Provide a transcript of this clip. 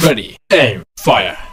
Ready, aim, fire.